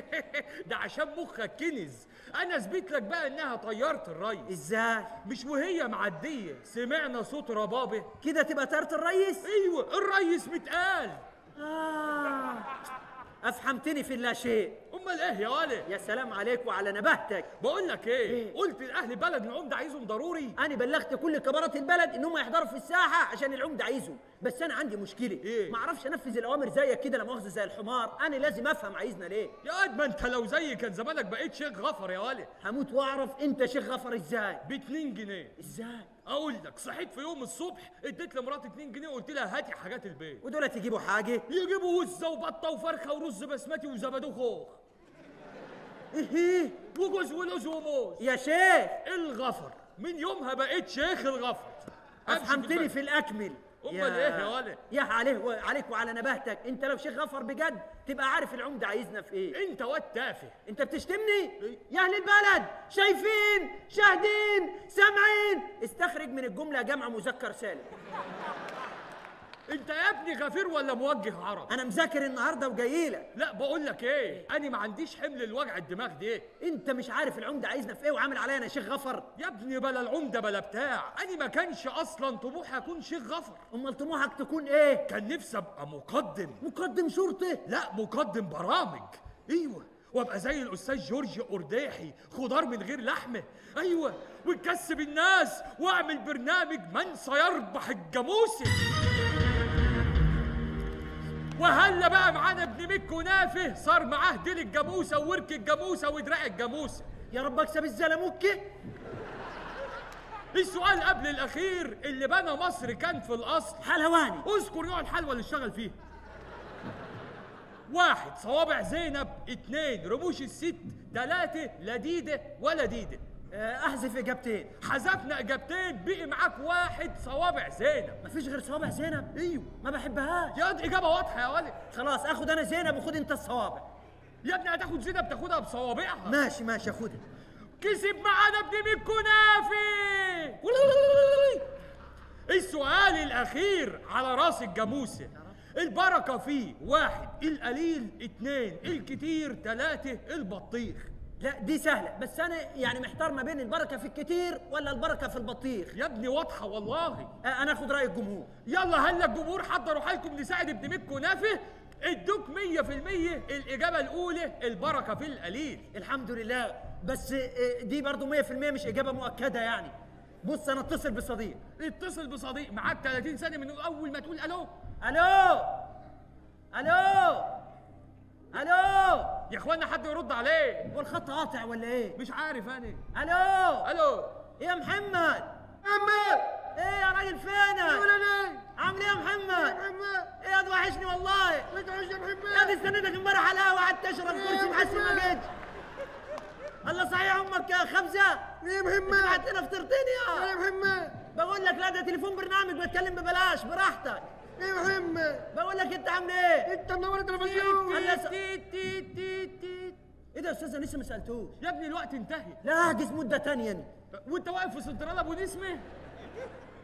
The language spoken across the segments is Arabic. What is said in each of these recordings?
ده عشان مخك كنز. أنا اثبت لك بقى إنها طيارة الريس. إزاي؟ مش وهي معدية. سمعنا صوت ربابه. كده تبقى طيارة الريس؟ أيوه الريس متقال. آه. افهمتني في لا شيء. أمال إيه يا ولد يا سلام عليك وعلى نبهتك. بقول لك إيه؟ إيه؟ قلت لأهل البلد العمده عايزهم ضروري. أنا بلغت كل كبارات البلد انهم يحضروا في الساحة عشان العمده عايزهم بس أنا عندي مشكلة. إيه؟ ما أعرفش أنفذ الأوامر زيك كده لا مؤاخذة زي الحمار. أنا لازم أفهم عايزنا ليه. يا قد ما أنت لو زي كان زمانك بقيت شيخ غفر يا ولد هموت وأعرف أنت شيخ غفر إزاي. ب 2 جنيه. إزاي؟ أقول لك صحيت في يوم الصبح اديت لمراتي 2 جنيه وقلت لها هاتي حاجات البيت. ودول تجيبوا حاجة؟ يجيبوا وزه وبطة وفرخة ورز بسمتي وزبادو خوخ. إيه وجوز ولوز وموز. يا شيخ! الغفر. من يومها بقيت شيخ الغفر. أفهمتني. في الأكمل. أمال إيه يا ولد؟ يا عليه و- عليك وعلى نبهتك. أنت لو شيخ غفر بجد تبقى عارف العمده عايزنا في إيه. أنت واد تافه. أنت بتشتمني؟ إيه؟ يا أهل البلد شايفين شاهدين سامعين. استخرج من الجملة جمع مذكر سالم. انت يا ابني غفير ولا موجه عرب؟ أنا مذاكر النهارده وجاي لك لا بقول لك إيه؟ أنا ما عنديش حمل الوجع الدماغ ده انت مش عارف العمدة عايزنا في إيه وعامل عليا أنا شيخ غفر؟ يا ابني بلا العمدة بلا بتاع. أنا ما كانش أصلا طموحي اكون شيخ غفر. امال طموحك تكون إيه؟ كان نفسي ابقى مقدم. مقدم شرطة؟ لا مقدم برامج. أيوه وابقى زي الأستاذ جورج قرداحي خضار من غير لحمة. أيوه وتكسب الناس واعمل برنامج من سيربح الجاموسه وهلا بقى معانا ابن ميكو نافه صار معاه ديل الجاموسة وورك الجاموسة ودراع الجاموسة. يا رب اكسب الزلموكة. السؤال قبل الأخير اللي بنى مصر كان في الأصل. حلواني. أذكر نوع الحلوى اللي اشتغل فيها. واحد صوابع زينب اتنين رموش الست تلاتة لا ده ولا ده. أحذف إجابتين. حذفنا إجابتين بقي معاك واحد صوابع زينب. مفيش غير صوابع زينب؟ أيوه. ما بحبهاش. يا واد إجابة واضحة يا ولد. خلاص آخد أنا زينب وخد أنت الصوابع. يا ابني هتاخد زينب تاخدها بصوابعها. ماشي ماشي آخدها. كسب معانا ابن ميكو نافي السؤال الأخير على رأس الجاموسة. البركة فيه واحد القليل اتنين الكتير تلاته البطيخ. لا دي سهلة. بس أنا يعني محتار ما بين البركة في الكتير ولا البركة في البطيخ. يا ابني واضحة والله. أنا آخد رأي الجمهور. يلا هلا الجمهور حضروا حالكم نساعد ابن ميكو نافه ادوك مية في المية الإجابة الأولى البركة في القليل. الحمد لله. بس دي برضو 100% مش إجابة مؤكدة يعني. بص أنا اتصل بصديق. اتصل بصديق معاك 30 ثانية من أول ما تقول ألو. ألو؟ ألو؟ ألو! يا إخوانا حد يرد عليه؟ هو الخط قاطع ولا إيه؟ مش عارف أنا. ألو! ألو! يا محمد! محمد! إيه يا راجل فينك؟ ولا ليه عامل إيه يا محمد؟ محمد. إيه يا وحشني والله؟ بتعيش يا يا محمد. دي استنيتك امبارح على القهوة قعدت اشرب كرسي محسن ما جيتش. الله صحيح أمك يا خبزة؟ يا بعت لنا فطرتين يا محمد. بقول لك لا ده تليفون برنامج بتكلم ببلاش براحتك. يا محمد بقول لك انت عامل إيه؟ انت منور التلفزيون. تيت. إيه ده يا أستاذ أنا لسه ما سألتوش. يا ابني الوقت انتهى لا احجز مدة تانية أنا. وانت واقف في سنترال أبو نسمة؟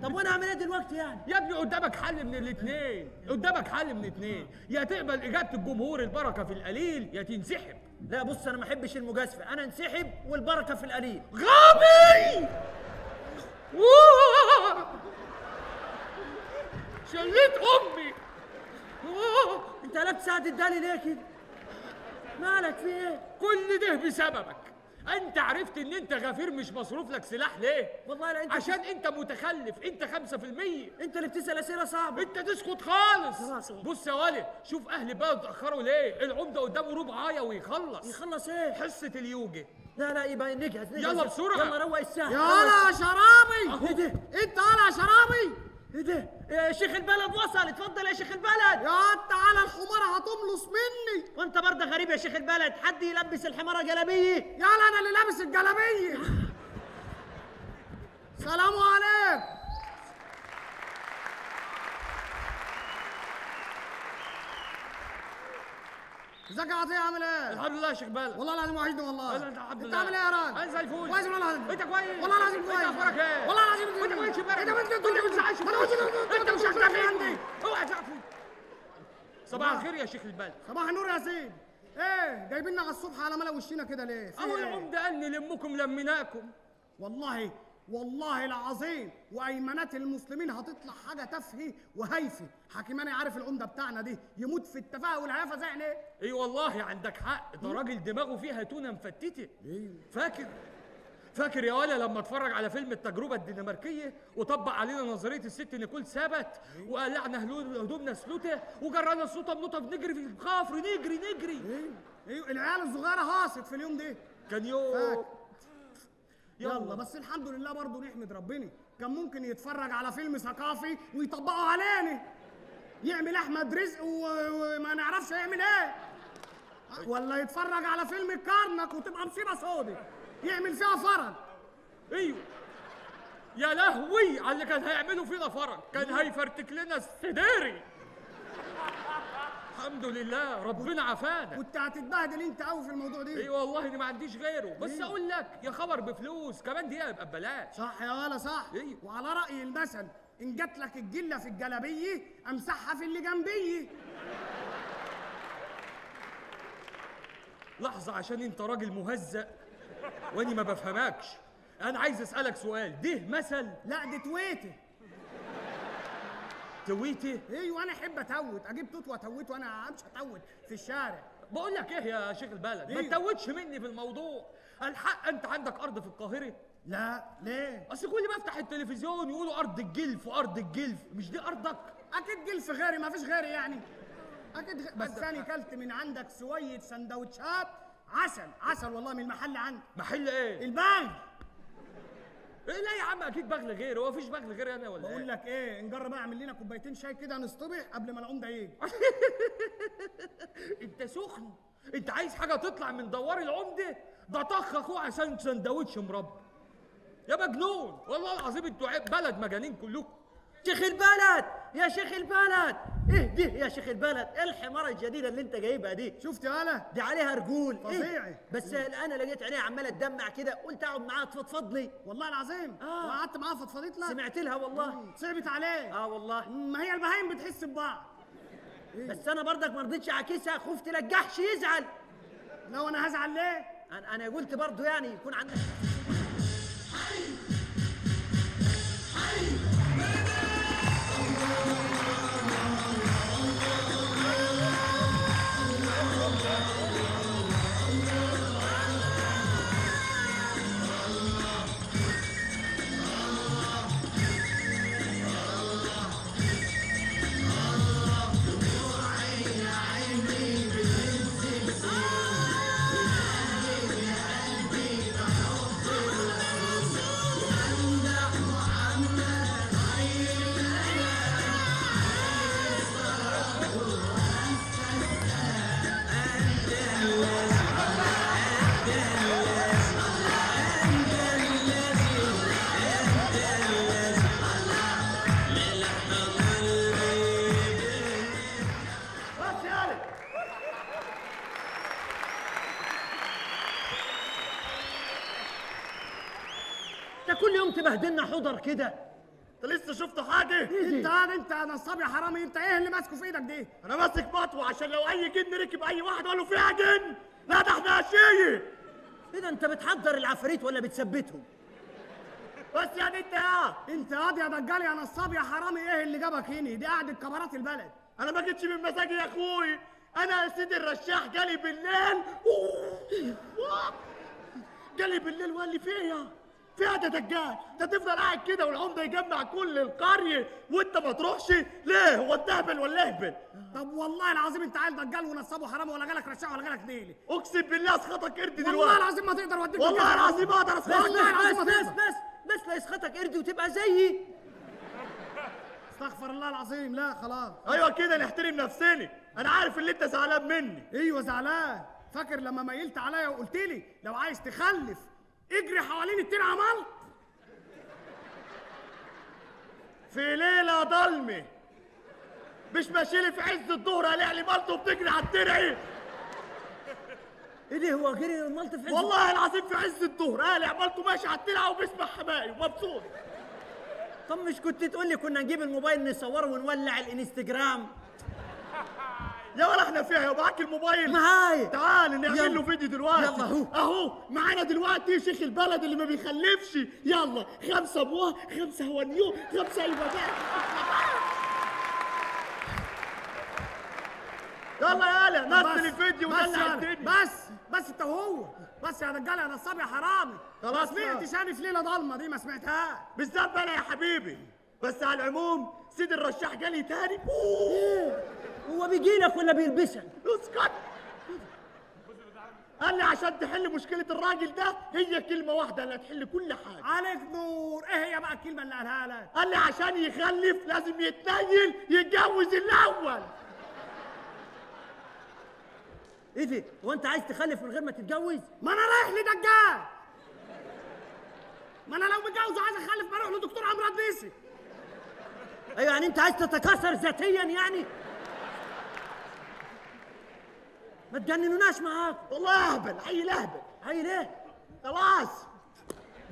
طب وأنا اعمل إيه دلوقتي يعني؟ يا ابني قدامك حل من الاثنين قدامك حل من الاثنين يا تقبل إجابة الجمهور البركة في القليل يا تنسحب. لا بص أنا ما أحبش المجازفة. أنا انسحب والبركة في القليل. غبي. شليت أمي. واه. أنت لا تساعد الدالي ليه كده مالك في إيه؟ كل ده بسببك. أنت عرفت إن أنت غفير مش مصروف لك سلاح ليه؟ والله لا أنت عشان أنت متخلف أنت خمسة في المية. أنت اللي بتسأل أسئلة صعبة. أنت تسكت خالص. بص يا ولد شوف أهل البلد اتأخروا ليه؟ العمدة قدامه ربعايه ويخلص. يخلص إيه؟ حصة اليوجا لا لا يبقى نجهز نجهز. يلا بسرعة. يلا روق الساحه يا روق. هلا يا شرابي. إيه ده؟ انت هلا يا شرابي. إيه ده إيه شيخ البلد وصل. اتفضل يا شيخ البلد. يا تعالى الحمار هتملص مني. وأنت برضه غريب يا شيخ البلد. حد يلبس الحماره جلابية؟ يلا أنا اللي لابس الجلابية. سلام عليكم ازيك يا عطيه عامل إيه؟ الحمد لله يا شيخ بلد والله العظيم وحشني والله. أنت. عامل إيه يا راجل؟ أنا زي الفل. كويس والله العظيم. أنت كويس. والله العظيم أنت كويس. أخبارك إيه؟ والله العظيم أنت كويس أنت أنت انت ما تزعلش أنت مش هتعرف عندي أوعى تعرف صباح الخير يا شيخ البلد. صباح النور يا سيد. إيه جايبيننا على الصبح على ملا وشنا كده ليه؟ أهو إيه؟ العمدة قال نلمكم لميناكم. والله والله العظيم وايمانات المسلمين هتطلع حاجة تفهي وهيفي حكيماني عارف العمدة بتاعنا دي. يموت في التفاهه والهيافه زي عينيه إي والله عندك حق. ده راجل دماغه فيها تونه مفتتة. فاكر؟ فاكر يا ولا لما اتفرج على فيلم التجربة الدنماركية وطبق علينا نظرية الست نيكول ثبت وقلعنا هلو- هدومنا سلوتة وجرانا السلطة بنوطه بنجري في الغفر نجري نجري. إيه. إيه. العيال الصغيرة هاصت في اليوم ده كان يوم فاك. يلا. بس الحمد لله برضه نحمد ربنا. كان ممكن يتفرج على فيلم ثقافي ويطبقه علينا. يعمل أحمد رزق وما نعرفش هيعمل إيه. ولا يتفرج على فيلم الكرنك وتبقى مصيبة سودة. يعمل فيها فرج. أيوه. يا لهوي على اللي كان هيعملوا فينا فرج. كان هيفرتك لنا السداري الحمد لله ربنا عافانا. كنت هتتبهدل انت قوي في الموضوع اي ده والله إني ما عنديش غيره. بس أقول لك يا خبر بفلوس كمان دي يبقى ببلاش. صح يا ولا صح؟ أيوه. وعلى رأي المثل إن جات لك الجلة في الجلابية أمسحها في اللي جنبية. لحظة عشان أنت راجل مهزأ وأني ما بفهمكش. أنا عايز أسألك سؤال. ده مثل؟ لا دي تويته تويته أيوه أنا أحب أتوت. أجيب توت وأتوت وأنا أمشي أتوت في الشارع. بقول لك إيه يا شيخ البلد؟ ما إيه؟ تتوتش مني في الموضوع. الحق أنت عندك أرض في القاهرة؟ لا ليه؟ أصل كل ما أفتح التلفزيون يقولوا أرض الجلف وأرض الجلف مش دي أرضك؟ أكيد جلف غيري ما فيش غيري يعني. أكيد غ... بس أنا. كلت من عندك شوية سندوتشات عسل عسل والله من المحل عندي. محل إيه؟ البنك. إيه لا يا عم أكيد بغل غير هو فيش بغل غير أنا ولا بقول إيه لك إيه نجرب أعمل لنا كوبايتين شاي كده نصطبح قبل ما العمدة يجي. أنت سخن. أنت عايز حاجة تطلع من دوار العمدة؟ ده طخ أخوه عشان سندوتش مربى. يا مجنون. والله العظيم أنتوا بلد مجانين كلكم. شيخ البلد. يا شيخ البلد! اهدي يا شيخ البلد! إيه الحمارة الجديدة اللي انت جايبها دي! شفت يا ولا دي عليها رجول! فظيعة. إيه؟ بس أنا لقيت عينيها عمالة تدمع كده قلت اقعد معاها تفضفض لي والله العظيم. آه. وقعدت معاه فضفضيت لك سمعت لها والله. صعبت عليه آه والله. ما هي البهايم بتحس ببعض. بس أنا برضك ما رضيتش أعكسها. خفت لجحش يزعل. لو أنا هزعل ليه؟ أنا أنا قلت برضه يعني يكون عندك حضر كده. انت لسه شفت حاجة؟ انت هذا انت يا نصاب يا حرامي انت إيه اللي ماسكه في إيدك دي؟ أنا ماسك مطوه عشان لو اي جن ركب اي واحد قال له فيها جن. لا ده إحنا اشيه اذا انت بتحضر العفاريت ولا بتثبتهم؟ بس يعني انت يا. انت قاضي يا دجال يا نصاب يا حرامي إيه اللي جابك هنا؟ دي قعدة كبارات البلد. أنا ما جيتش من مزاجي يا أخوي. أنا يا سيدي الرشاح جالي بالليل. أوه. جالي بالليل وقال لي فيها فيها ده دجال ده تفضل قاعد كده والعمده يجمع كل القرية وانت ما تروحش. ليه؟ هو انت اهبل ولا اهبل؟ طب والله العظيم انت عيل دجال ونصاب وحرامي ولا جالك رشاح ولا جالك نيلي اقسم بالله اسخطك قرد والله دلوقتي. العظيم ما تقدر اوديك والله. العظيم ما أقدر اسخطك. والله العظيم بس ما بس. بس بس لا يسخطك قردي وتبقى زيي. استغفر الله العظيم. لا خلاص. أيوه كده نحترم نفسنا. أنا عارف اللي انت زعلان مني. أيوه زعلان. فاكر لما ميلت عليا وقلت لي لو عايز تخلف اجري حوالين التين عمال. في ليلة ضلمة مش ماشي لي في عز الظهر قلع لي مالته وبتجري على الترعي إيه ده هو جري الملط في عز والله العظيم في عز الظهر قالع مالته ماشي على الترعه وبيسمع حماقي ومبسوط. طب مش كنت تقول لي كنا نجيب الموبايل نصوره ونولع الانستجرام؟ يا ولا إحنا فيها يا معاك الموبايل. معايا تعال نعمل يلا. له فيديو دلوقتي. يلا اهو. أهو. معانا دلوقتي شيخ البلد اللي ما بيخلفش. يلا. خمسة أبوه خمسة هو نيو خمسة يبقى يلا يا هلا مثل الفيديو بس ودلع يا- الدنيا. بس بس انت وهو بس يا رجاله يا نصاب يا حرامي. خلاص ما سمعتش أنا في ليله ضلمة دي؟ ما سمعتهاش. بالذات أنا يا حبيبي. بس على العموم سيد الرشاح جالي تاني. هو بيجي لك ولا بيلبسك؟ اسكت قال لي عشان تحل مشكلة الراجل ده هي كلمة واحدة اللي هتحل كل حاجة. عليك نور. إيه هي بقى الكلمة اللي قالها لك؟ قال لي عشان يخلف لازم يتنيل يتجوز الأول. إيه ده؟ هو أنت عايز تخلف من غير ما تتجوز؟ ما أنا رايح لدجال. ما أنا لو متجوز وعايز أخلف بروح لدكتور عمرو الديسي أيوه يعني أنت عايز تتكاثر ذاتيا يعني؟ ما تجننوناش معاك. والله أهبل عيل أهبل؟ هاي ليه؟ خلاص.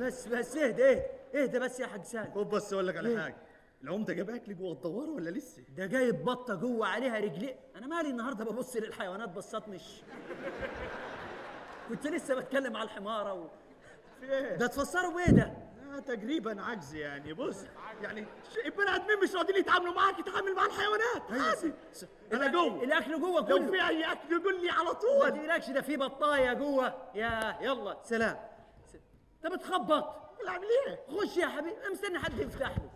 بس بس اهدى اهدى اهدى بس يا حاج سالم. خد بس أقول لك إيه؟ على حاجة. العمدة جاب أكل جوه الدوار ولا لسه؟ ده جايب بطة جوه عليها رجلين أنا مالي النهارده ببص للحيوانات بصات مش كنت لسه بتكلم على الحمارة و... إيه؟ ده تفسروا بايه ده؟ آه، تقريبا عجز يعني بص يعني البني آدمين مش راضيين يتعاملوا معاك يتعامل مع الحيوانات عادي. أنا جوه. الاكل جوه لو كله. في أي أكل قول لي على ما طول تقلقش ده في بطاية جوه. يا يلا. سلام. انت بتخبط اعمل إيه؟ خش يا حبيبي. أنا مستني حد يفتح له.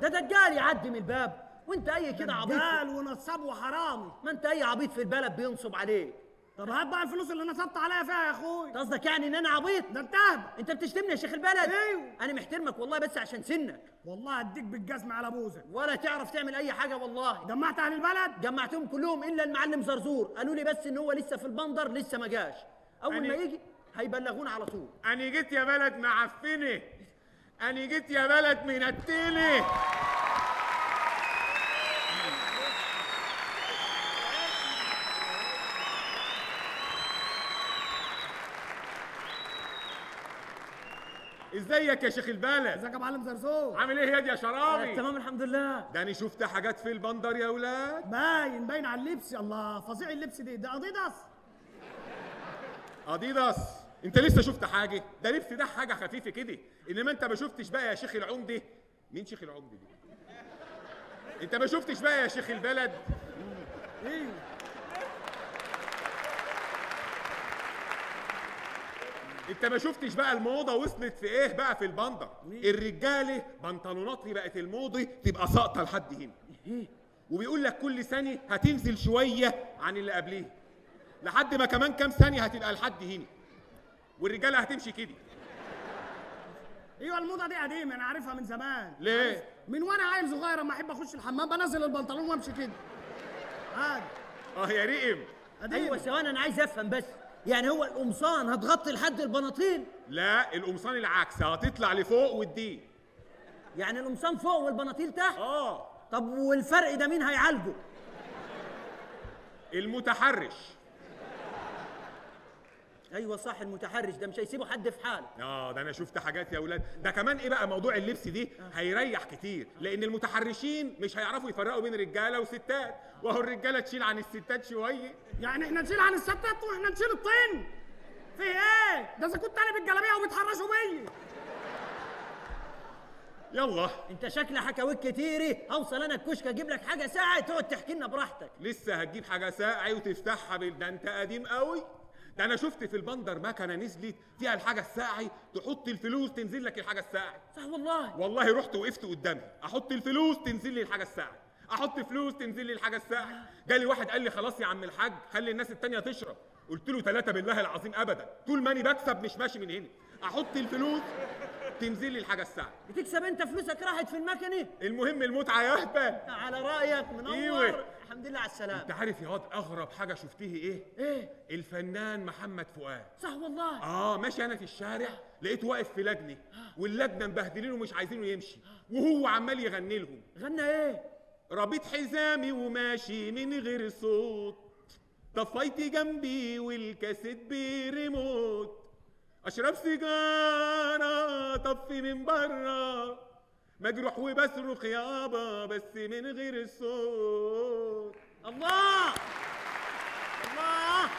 ده دجال يعدي من الباب وأنت أي كده عبيط دجال ونصاب وحرامي. ما أنت أي عبيط في البلد بينصب عليك. طب هات بقى الفلوس اللي نصبت عليها فيها يا أخوي. أنت قصدك يعني ان أنا عبيط؟ ده انت انت بتشتمني يا شيخ البلد. أيوه. أنا محترمك والله بس عشان سنك. والله اديك بالجزمة على بوزك. ولا تعرف تعمل اي حاجة والله. جمعت أهل البلد؟ جمعتهم كلهم إلا المعلم زرزور. قالوا لي بس إن هو لسه في البندر لسه ما جاش. أول يعني- ما يجي هيبلغونا على طول. أنا جيت يا بلد معفنة أنا جيت يا بلد منتلة ازيك يا شيخ البلد ازيك يا معلم زرزور؟ عامل إيه يا دي يا آه، شرابي تمام الحمد لله. ده أنا شفت حاجات في البندر يا ولاد؟ باين باين على اللبس. الله فظيع اللبس دي. ده اديداس اديداس انت لسه شفت حاجة؟ ده لبس ده حاجة خفيفة كده. انما انت ما شفتش بقى يا شيخ العمدة؟ مين شيخ العمدة دي؟ انت ما شفتش بقى يا شيخ البلد؟ أيوه انت ما شفتش بقى الموضة وصلت في إيه بقى في البندر الرجالة بنطلونات بقت الموضة تبقى ساقطة لحد هنا. وبيقول لك كل ثانية هتنزل شوية عن اللي قبليه. لحد ما كمان كام ثانية هتبقى لحد هنا. والرجالة هتمشي كده. أيوه الموضة دي قديمة أنا عارفها من زمان. ليه؟ من وأنا عيل صغير اما احب اخش الحمام بنزل البنطلون وامشي كده. عادي. آه يا ريم. أيوه ثواني أنا عايز افهم بس. يعني هو القمصان هتغطي لحد البناطيل؟ لا القمصان العكس هتطلع لفوق والدين. يعني القمصان فوق والبناطيل تحت؟ آه. طب والفرق ده مين هيعالجه؟ المتحرش. أيوه صح المتحرش ده مش هيسيبوا حد في حاله. آه ده أنا شفت حاجات يا ولاد ده كمان إيه بقى؟ موضوع اللبس دي هيريح كتير لأن المتحرشين مش هيعرفوا يفرقوا بين رجالة وستات. وهو الرجالة تشيل عن الستات شوية. يعني إحنا نشيل عن الستات وإحنا نشيل الطين. في إيه؟ ده إذا كنت أنا بالجلابيه وبيتحرشوا بيا. يلا. أنت شكل حكاويك كتيري أوصل أنا الكشك أجيب لك حاجة ساعه تقعد تحكي لنا براحتك. لسه هتجيب حاجة ساقعة وتفتحها بال- ده أنت قديم قوي. ده أنا شفت في البندر مكنة نزلت فيها الحاجة الساقعه تحط الفلوس تنزل لك الحاجة الساقعه صح والله. والله رحت وقفت قدامها أحط الفلوس تنزل لي الحاجة الساعة أحط فلوس تنزل لي الحاجة الساعة جالي واحد قال لي خلاص يا عم الحاج خلي الناس التانية تشرب. قلت له ثلاثة بالله العظيم ابدا. طول ما أنا بكسب مش ماشي من هنا. أحط الفلوس تنزل لي الحاجة الساعة بتكسب انت فلوسك راحت في المكنة؟ المهم المتعه يا اهبل على رأيك منور إيوه. الحمد لله على السلامة. انت عارف يا واد اغرب حاجة شفتيه إيه؟ إيه؟ الفنان محمد فؤاد. صح والله. آه ماشي أنا في الشارع لقيته واقف في لجنة واللجنة مبهدلينه ومش عايزينه يمشي وهو عمال يغني لهم. غنى إيه؟ رابط حزامي وماشي من غير صوت طفيت جنبي والكاسيت بريموت اشرب سيجارة طفي من بره مجروح وبصرخ يابا بس من غير الصوت. الله! الله!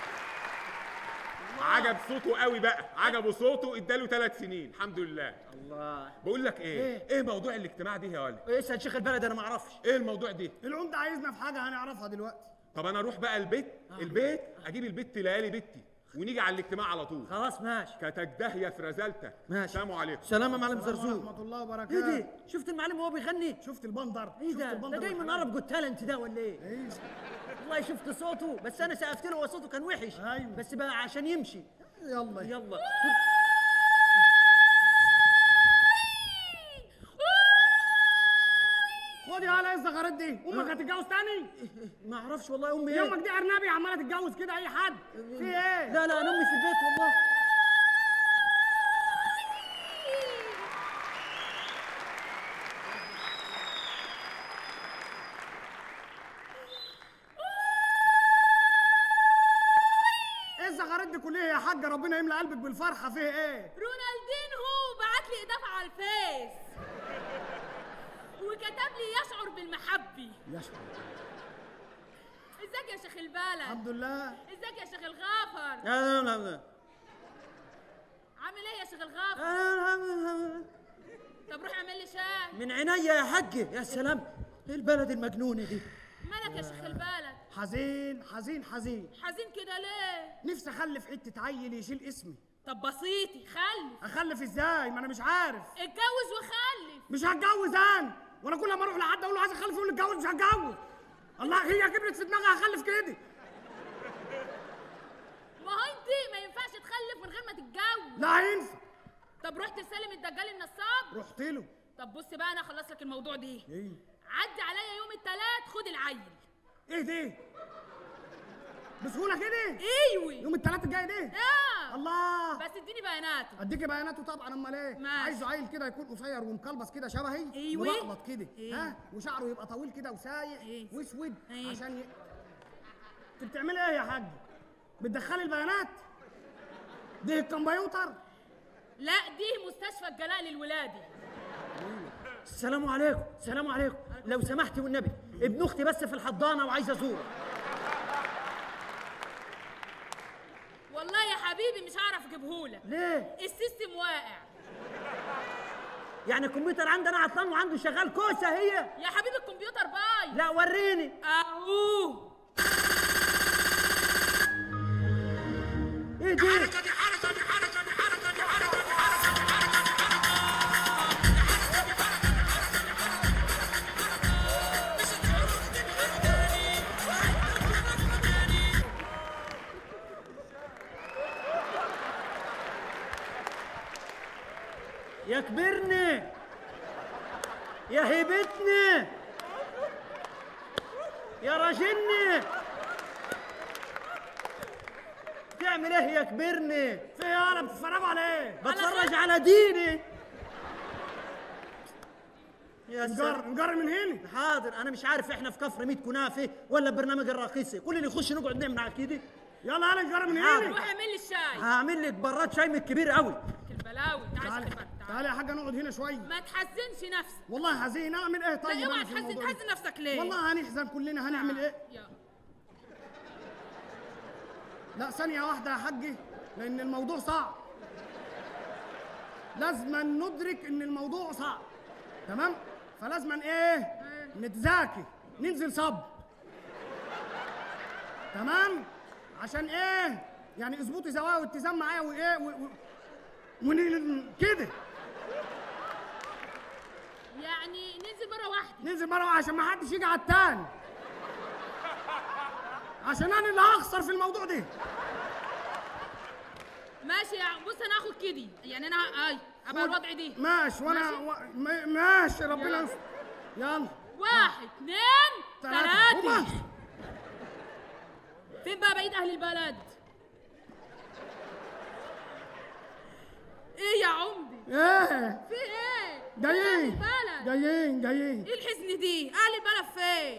عجب صوته قوي بقى. عجبه صوته اداله ثلاث سنين. الحمد لله. الله! بقول لك إيه؟ إيه؟ موضوع الاجتماع ده يا ولد؟ اسال شيخ البلد؟ أنا ما أعرفش. إيه الموضوع ده العمده عايزنا في حاجة هنعرفها دلوقتي. طب أنا أروح بقى البيت؟ البيت؟ أجيب البت ليالي بنتي ونيجي على الاجتماع على طول. خلاص ماشي. كتك داهيه في رزالتك. ماشي. سلام عليكم. سلام يا معلم زرزور. ورحمة الله إيه وبركاته ده؟ شفت المعلم وهو بيغني؟ شفت البندر. إيه ده؟ ده جاي من؟ عرب جوت تالنت ده ولا إيه؟ إيه والله شفت صوته بس أنا سقفت له وصوته كان وحش. أيوة. بس بقى عشان يمشي. يلا. يلا. خد يا هلا إيه الزغارات دي؟ أمك هتتجوز تاني؟ ما أعرفش والله أمي يا إيه. أمك دي أرنبي عمالة تتجوز كده أي حد. في إيه؟ لا لا أنا أمي في البيت والله. إيه يا حاجة ربنا يملى قلبك بالفرحة. فيه إيه؟ رونالدينهو بعت لي إضافة على الفيس. وكتب لي يشعر بالمحبة. يشعر. ازيك يا شيخ البلد الحمد لله. ازيك يا شيخ الغافر؟ لا لا لا عامل إيه يا شيخ الغافر؟ لا طب روح اعمل لي شاي. من عينيا يا حاج يا سلام. إيه البلد المجنونة دي؟ مالك يا شيخ البلد حزين حزين حزين. حزين كده ليه؟ نفسي أخلف حتة عيل يشيل اسمي. طب بسيطي خلف. أخلف إزاي؟ ما أنا مش عارف. اتجوز وخلف. مش هتجوز أنا. وأنا كل ما أروح لحد أقول له عايز اخلف يقول لي اتجوز مش هتجوز. الله هي كبرت في دماغها هخلف كده. ما هو انت ما ينفعش تخلف من غير ما تتجوز. لا هينفع طب رحت تسلم الدجال النصاب؟ رحت له. طب بص بقى أنا اخلص لك الموضوع ده. إيه؟ عدي عليا يوم التلات خد العيل. إيه ده؟ بسهولة كده؟ أيوه يوم الثلاث الجاي ده؟ آه. الله. بس اديني بياناته اديكي بياناته طبعا امال إيه. عايزه عيل كده يكون قصير ومكلبس كده شبهي؟ أيوة. ملقلط كده. إيه. ها؟ وشعره يبقى طويل كده وسايق إيه. وأسود إيه. عشان ي... أنت بتعملي إيه يا حاج؟ بتدخلي البيانات؟ دي الكمبيوتر. لا دي مستشفى الجلاء للولادي السلام عليكم. السلام عليكم. لو سمحتي والنبي ابن أختي بس في الحضانة وعايز ازوره والله يا حبيبي اجيبهولك ليه؟ ال system واقع. يعني الكمبيوتر عندنا عطلان وعنده شغال كوسة هي؟ يا حبيبي الكمبيوتر بايظ. لا وريني. أهو. إيه دي؟ مش عارف إحنا في كفر ميت كنافة ولا برنامج الراقصه كل اللي يخش نقعد نعمل على كده. يلا يلا نجر من. هنا. روح اعمل لي الشاي. هعمل لك براد شاي من الكبير قوي البلاوي تعال يا تعالي شيخ البلد، تعال. تعالي يا حاجة نقعد هنا شوية ما تحزنش نفسك. والله حزين اعمل إيه؟ طيب لا اوعى تحزن؟ تحزن نفسك ليه؟ والله هنحزن كلنا هنعمل إيه؟ يلا. لا ثانية واحدة يا حجي لأن الموضوع صعب. لازم ندرك إن الموضوع صعب. تمام؟ فلازم إيه؟ نتذاكي ننزل صب تمام؟ عشان إيه؟ يعني اظبطي زوايا واتزان معايا وإيه؟ و... و... ون... كده يعني ننزل مرة واحدة ننزل مرة واحدة عشان ما حدش يجي على التاني عشان أنا اللي هخسر في الموضوع ده ماشي يا. بص أنا هاخد كدي يعني أنا اي ابقى الوضع دي ماشي وأنا ماشي. و... ماشي ربنا. يستر يلا واحد اثنين ثلاثة. فين بقى بقيت أهل البلد؟ إيه يا عمدي؟ إيه؟ في إيه؟ جايين. البلد. جايين جايين. إيه الحزن دي؟ أهل البلد فين؟